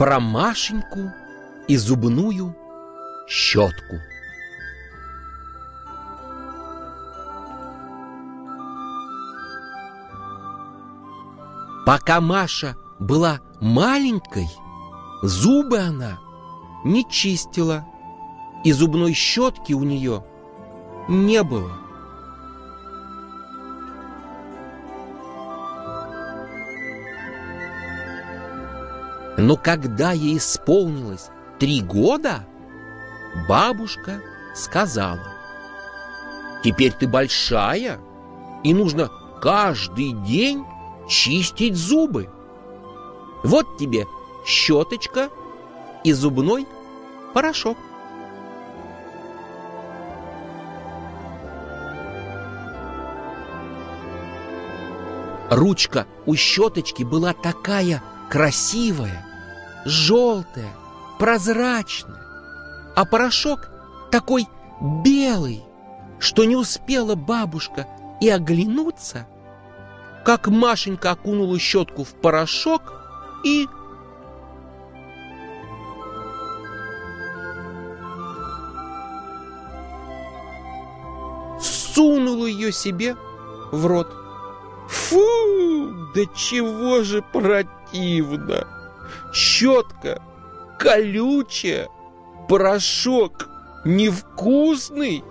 про Машеньку и зубную щетку. Пока Маша была маленькой, зубы она не чистила, и зубной щетки у нее не было. Но когда ей исполнилось три года, бабушка сказала, «Теперь ты большая, и нужно каждый день чистить зубы. Вот тебе щеточка и зубной порошок». Ручка у щеточки была такая красивая, желтая, прозрачная, а порошок такой белый, что не успела бабушка и оглянуться, как Машенька окунула щетку в порошок и... сунула ее себе в рот. Фу, да чего же противно! Щетка колючая, порошок невкусный.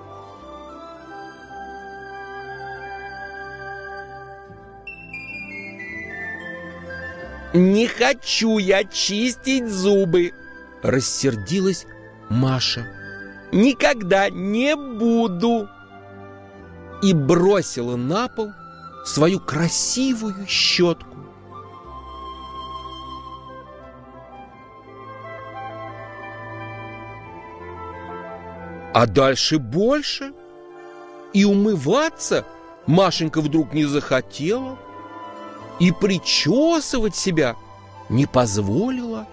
«Не хочу я чистить зубы!» — рассердилась Маша. «Никогда не буду!» И бросила на пол свою красивую щетку. А дальше больше. И умываться Машенька вдруг не захотела, и причесывать себя не позволила.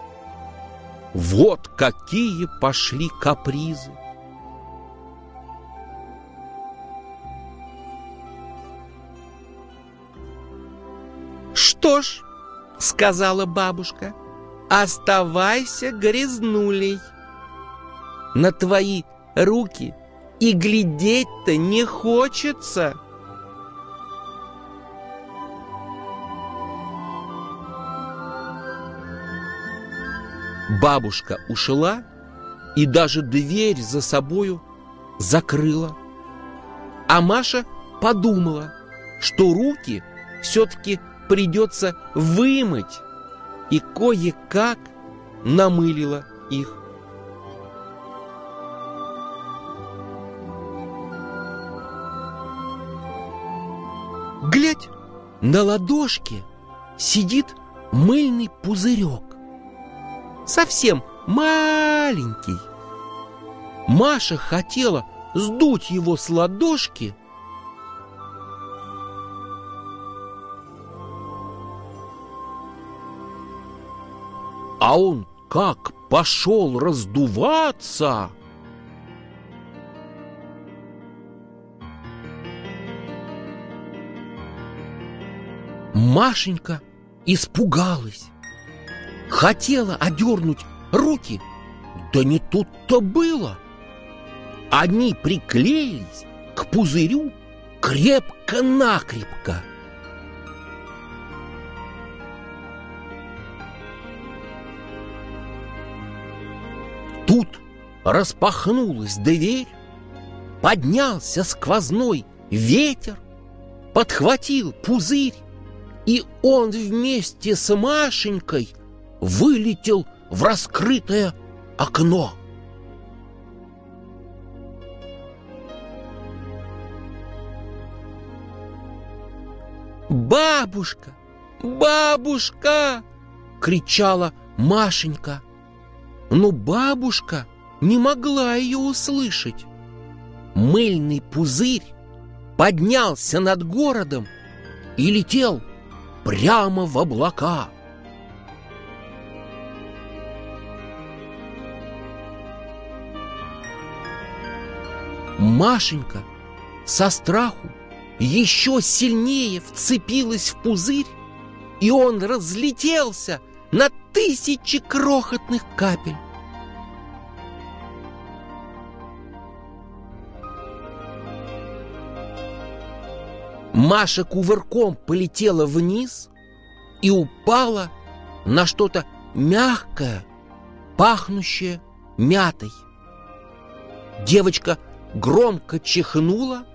Вот какие пошли капризы. «Что ж», — сказала бабушка, — «оставайся грязнулей. На твои руки и глядеть-то не хочется». Бабушка ушла и даже дверь за собою закрыла. А Маша подумала, что руки все-таки придется вымыть, и кое-как намылила их. На ладошке сидит мыльный пузырек. Совсем маленький. Маша хотела сдуть его с ладошки, а он как пошел раздуваться! Машенька испугалась. Хотела одернуть руки, да не тут-то было. Они приклеились к пузырю крепко-накрепко. Тут распахнулась дверь, поднялся сквозной ветер, подхватил пузырь, и он вместе с Машенькой вылетел в раскрытое окно. «Бабушка! Бабушка!» — кричала Машенька. Но бабушка не могла ее услышать. Мыльный пузырь поднялся над городом и летел прямо в облака. Машенька со страху еще сильнее вцепилась в пузырь, и он разлетелся на тысячи крохотных капель. Маша кувырком полетела вниз и упала на что-то мягкое, пахнущее мятой. Девочка громко чихнула,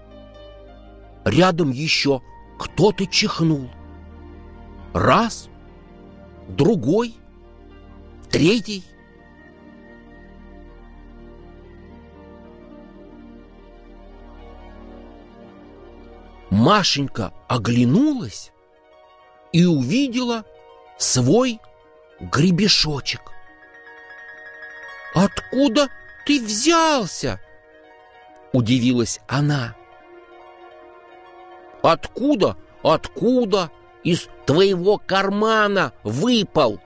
рядом еще кто-то чихнул. Раз, другой, третий. Машенька оглянулась и увидела свой гребешочек. «Откуда ты взялся?» — удивилась она. «Откуда? Откуда? Из твоего кармана выпал!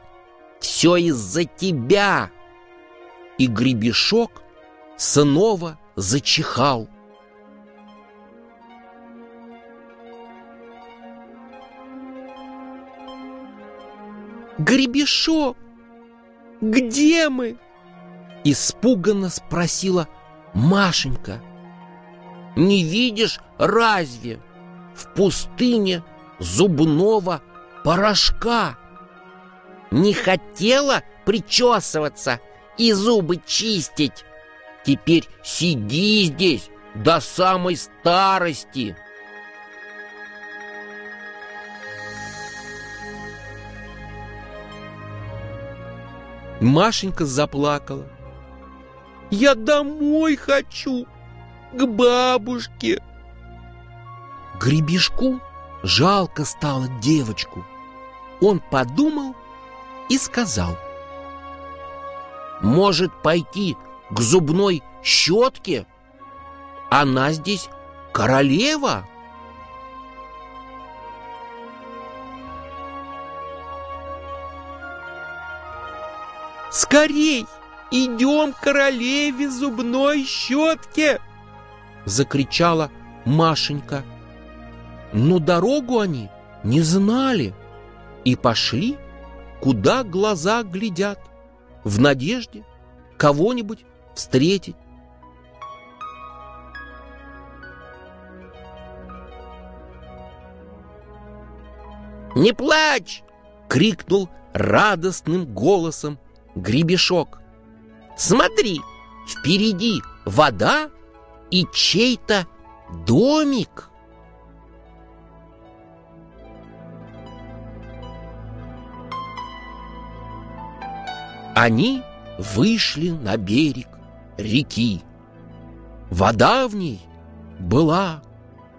Все из-за тебя!» И гребешок снова зачихал. Гребешок, где мы?» Испуганно спросила Машенька. «Не видишь разве? В пустыне зубного порошка!» «Не хотела причесываться и зубы чистить? Теперь сиди здесь до самой старости!» Машенька заплакала. «Я домой хочу, к бабушке!» Гребешку жалко стало девочку. Он подумал и сказал. «Может пойти к зубной щетке? Она здесь королева!» Скорей! Идем к королеве зубной щетке!» Закричала Машенька. Но дорогу они не знали и пошли, куда глаза глядят, в надежде кого-нибудь встретить. «Не плачь!» — крикнул радостным голосом гребешок. Смотри, впереди вода и чей-то домик. Они вышли на берег реки. Вода в ней была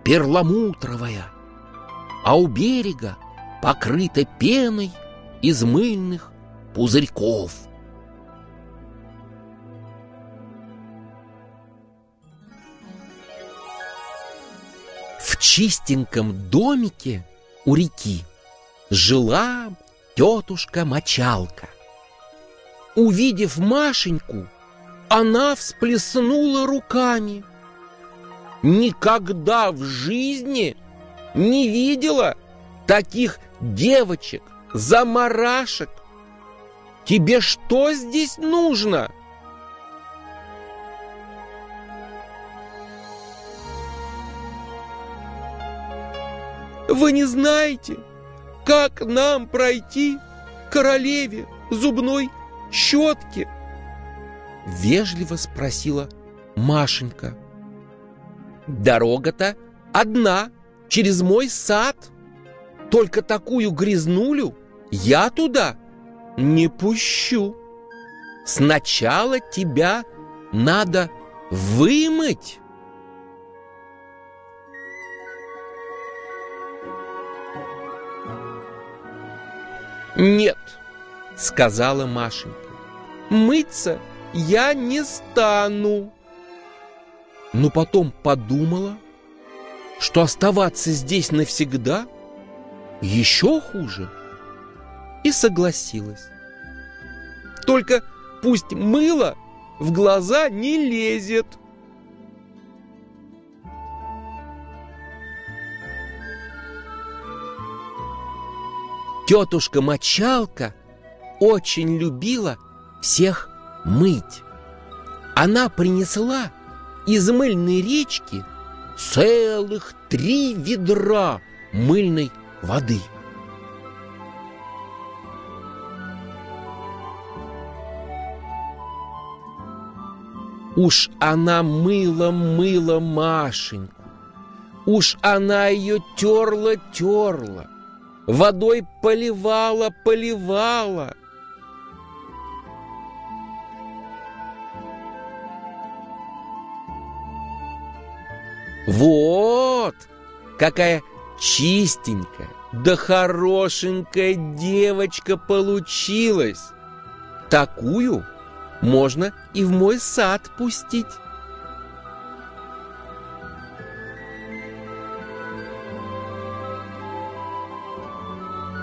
перламутровая, а у берега покрыта пеной из мыльных пузырьков. В чистеньком домике у реки жила тетушка-мочалка. Увидев Машеньку, она всплеснула руками. Никогда в жизни не видела таких девочек, заморашек, Тебе что здесь нужно?» «Вы не знаете, как нам пройти королеве зубной щетки?» Вежливо спросила Машенька. «Дорога-то одна, через мой сад. Только такую грязнулю я туда не пущу. Сначала тебя надо вымыть. «Нет», — сказала Машенька, — «мыться я не стану». Но потом подумала, что оставаться здесь навсегда еще хуже — и согласилась. Только пусть мыло в глаза не лезет. Тетушка-мочалка очень любила всех мыть. Она принесла из мыльной речки целых три ведра мыльной воды. Уж она мыла-мыла Машеньку, уж она ее терла-терла, водой поливала-поливала — Вот какая чистенькая, да хорошенькая девочка получилась. Такую можно и в мой сад пустить.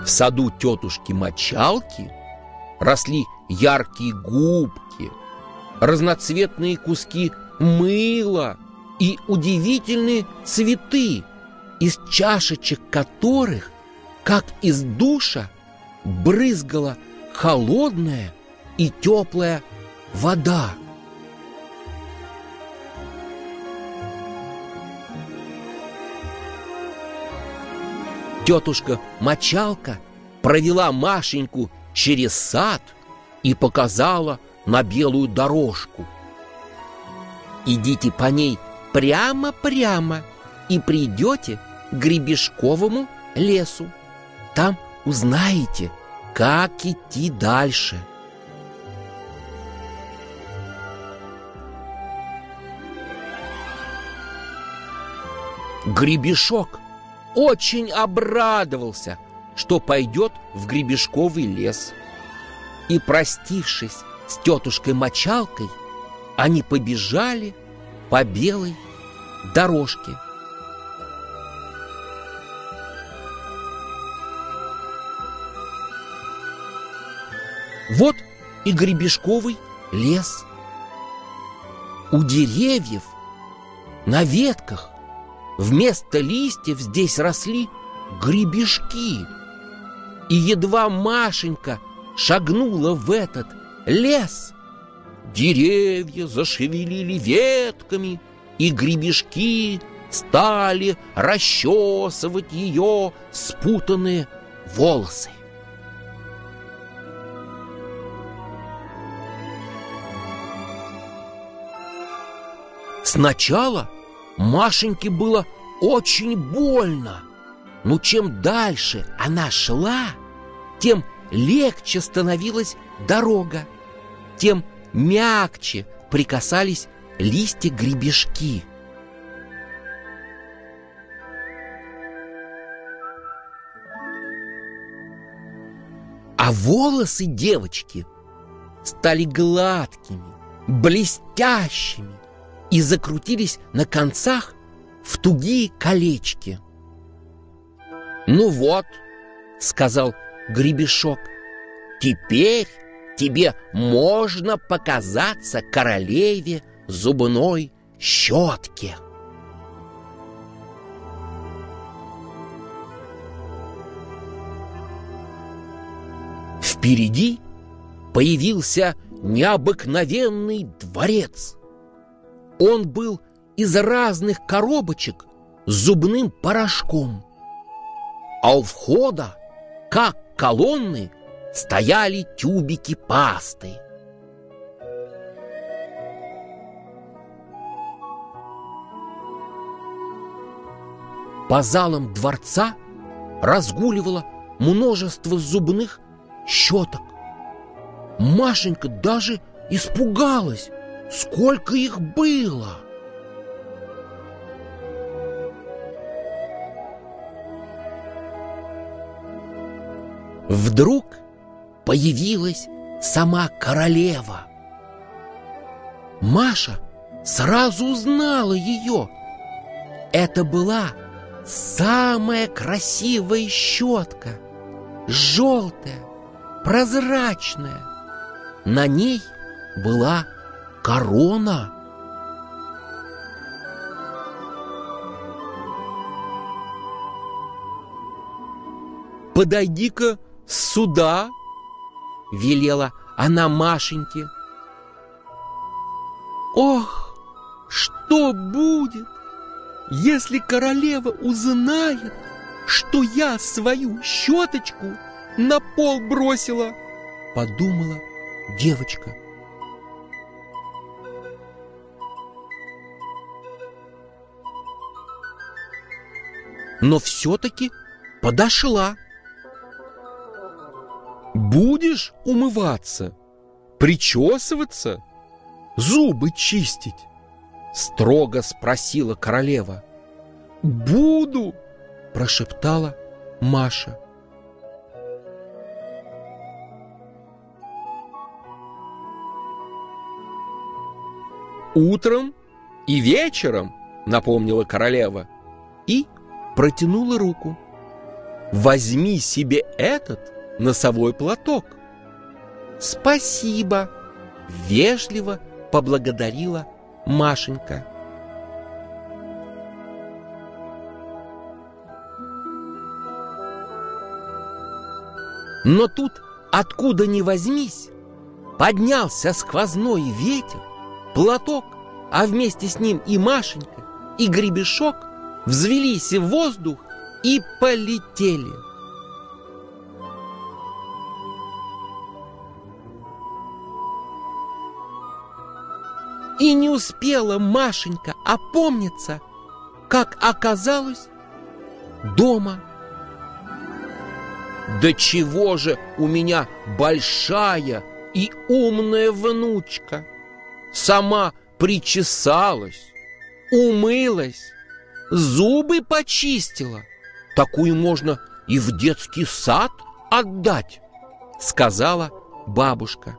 В саду тетушки-мочалки росли яркие губки, разноцветные куски мыла, и удивительные цветы, из чашечек которых, как из душа, брызгала холодная и теплая вода. Тетушка-мочалка провела Машеньку через сад и показала на белую дорожку. Идите по ней прямо-прямо и придете к Гребешковому лесу. Там узнаете, как идти дальше. Гребешок очень обрадовался, что пойдет в Гребешковый лес. И, простившись с тетушкой-мочалкой, они побежали по белой дорожке. Вот и гребешковый лес. У деревьев на ветках вместо листьев здесь росли гребешки. И едва Машенька шагнула в этот лес, Деревья зашевелили ветками, и гребешки стали расчесывать ее спутанные волосы. Сначала Машеньке было очень больно, но чем дальше она шла, тем легче становилась дорога, тем мягче прикасались листья-гребешки. А волосы девочки стали гладкими, блестящими и закрутились на концах в тугие колечки. «Ну вот», — сказал гребешок, — «теперь тебе можно показаться королеве зубной щетки. Впереди появился необыкновенный дворец. Он был из разных коробочек с зубным порошком. А у входа, как колонны, стояли тюбики пасты. По залам дворца разгуливало множество зубных щеток. Машенька даже испугалась, сколько их было. Вдруг появилась сама королева. Маша сразу узнала ее. Это была самая красивая щетка, желтая, прозрачная. На ней была корона. «Подойди-ка сюда!» велела она Машеньке. Ох, что будет, если королева узнает, что я свою щеточку на пол бросила, подумала девочка. Но все-таки подошла. Будешь умываться, причесываться, зубы чистить? Строго спросила королева. Буду, прошептала Маша. Утром и вечером, напомнила королева, и протянула руку. Возьми себе этот носовой платок. Спасибо, вежливо поблагодарила Машенька. Но тут, откуда ни возьмись, поднялся сквозной ветер, платок, а вместе с ним и Машенька, и гребешок взвелись в воздух и полетели. И не успела Машенька опомниться, как оказалось дома. Да чего же у меня большая и умная внучка! Сама причесалась, умылась, зубы почистила. Такую можно и в детский сад отдать, сказала бабушка.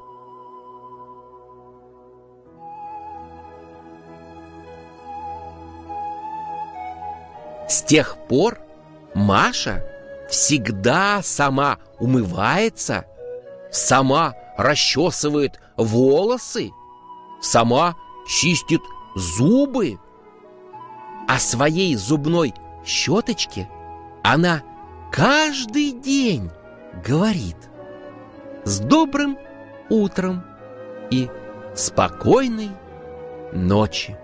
С тех пор Маша всегда сама умывается, сама расчесывает волосы, сама чистит зубы. О своей зубной щеточке она каждый день говорит «С добрым утром» и «Спокойной ночи».